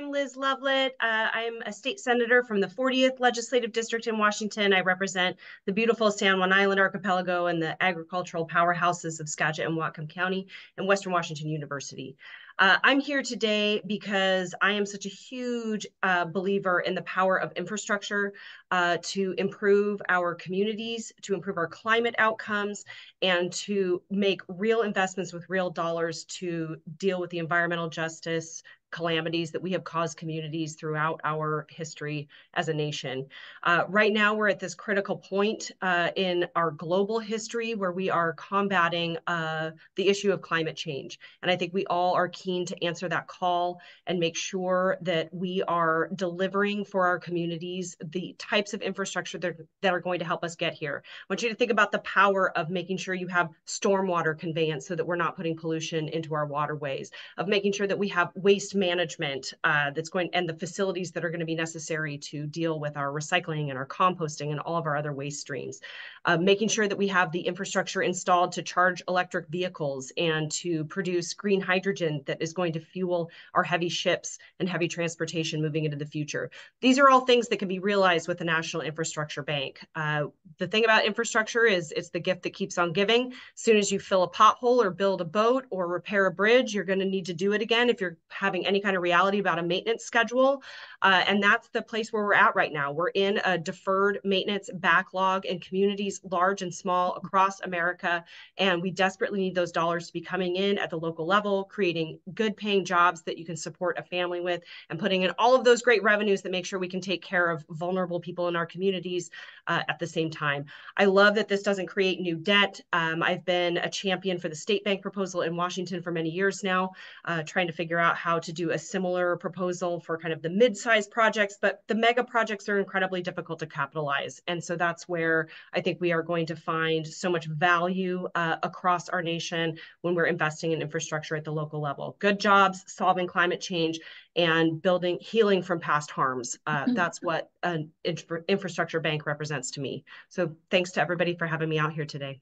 I'm Liz Lovelett. Uh, I'm a state senator from the 40th Legislative District in Washington. I represent the beautiful San Juan Island Archipelago and the agricultural powerhouses of Skagit and Whatcom County and Western Washington University. Uh, I'm here today because I am such a huge uh, believer in the power of infrastructure uh, to improve our communities, to improve our climate outcomes, and to make real investments with real dollars to deal with the environmental justice, calamities that we have caused communities throughout our history as a nation. Uh, right now, we're at this critical point uh, in our global history where we are combating uh, the issue of climate change. And I think we all are keen to answer that call and make sure that we are delivering for our communities the types of infrastructure that, that are going to help us get here. I want you to think about the power of making sure you have stormwater conveyance so that we're not putting pollution into our waterways, of making sure that we have waste management uh, that's going and the facilities that are going to be necessary to deal with our recycling and our composting and all of our other waste streams. Uh, making sure that we have the infrastructure installed to charge electric vehicles and to produce green hydrogen that is going to fuel our heavy ships and heavy transportation moving into the future. These are all things that can be realized with the National Infrastructure Bank. Uh, the thing about infrastructure is it's the gift that keeps on giving. As soon as you fill a pothole or build a boat or repair a bridge, you're going to need to do it again if you're having any kind of reality about a maintenance schedule. Uh, and that's the place where we're at right now. We're in a deferred maintenance backlog in communities large and small across America. And we desperately need those dollars to be coming in at the local level, creating good paying jobs that you can support a family with, and putting in all of those great revenues that make sure we can take care of vulnerable people in our communities uh, at the same time. I love that this doesn't create new debt. Um, I've been a champion for the state bank proposal in Washington for many years now, uh, trying to figure out how to do a similar proposal for kind of the mid-sized projects, but the mega projects are incredibly difficult to capitalize. And so that's where I think we are going to find so much value uh, across our nation when we're investing in infrastructure at the local level. Good jobs, solving climate change, and building healing from past harms. Uh, mm-hmm. That's what an infra infrastructure bank represents to me. So thanks to everybody for having me out here today.